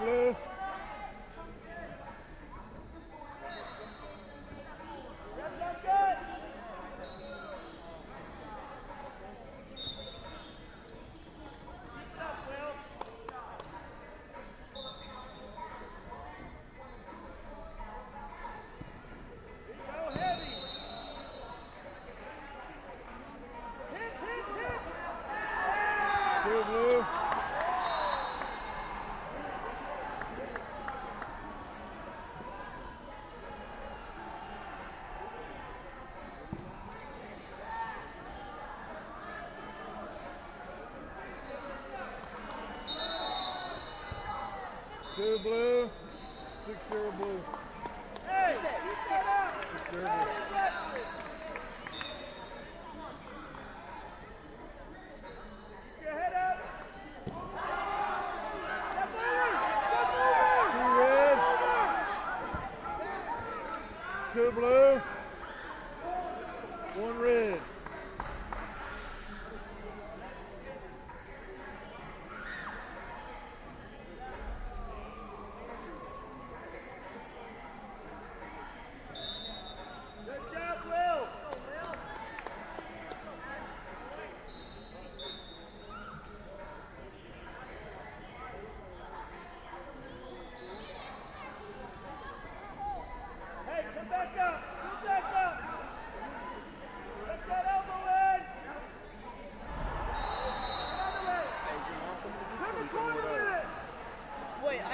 blue. Blue, six zero blue. Hey, you set up. Six zero blue. aggressive. Keep your head up. Get moving. Get moving. Two red, two blue, one red.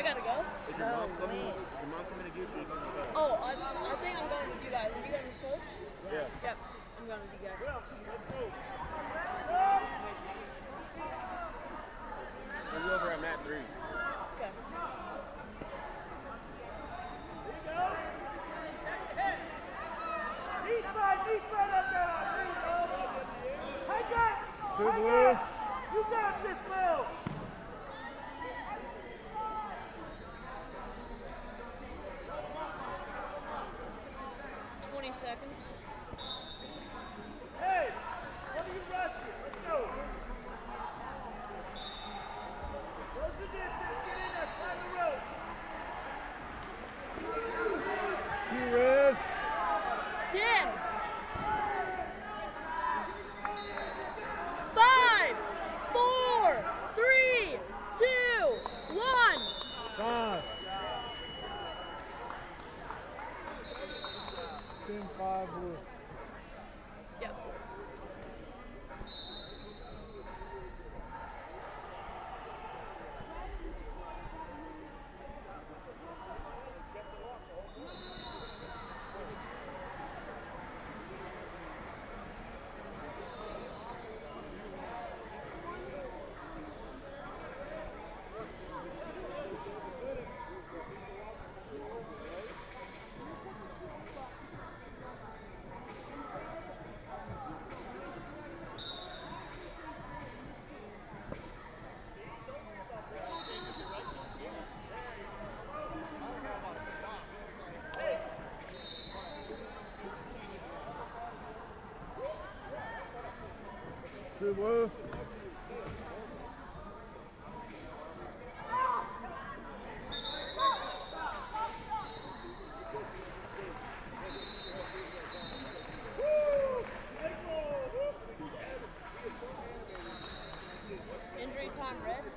Gotta go. Is your mom oh, coming? Is your mom coming to get you? Or you coming with us? Oh, I, I think I'm going with you guys. Are you guys coach? Yeah. Yep, I'm going with you guys. Will, let's go. We're over at mat three. Okay. There you go. Knee slide, knee slide up there. Hey, guys. Two Hey, blue. guys. You got this, Will. Twenty sem pago. Two blue. Injury time red.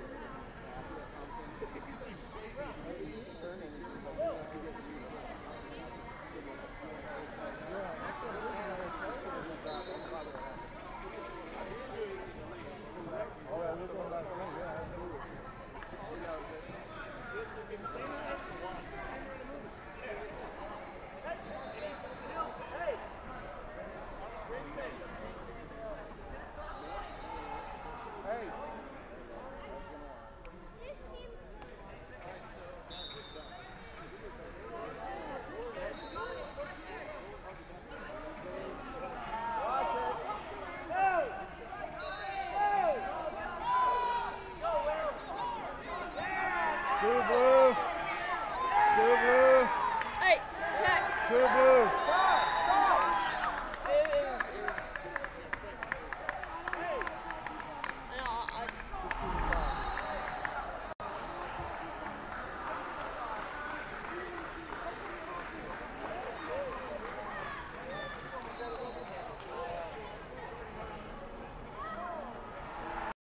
move.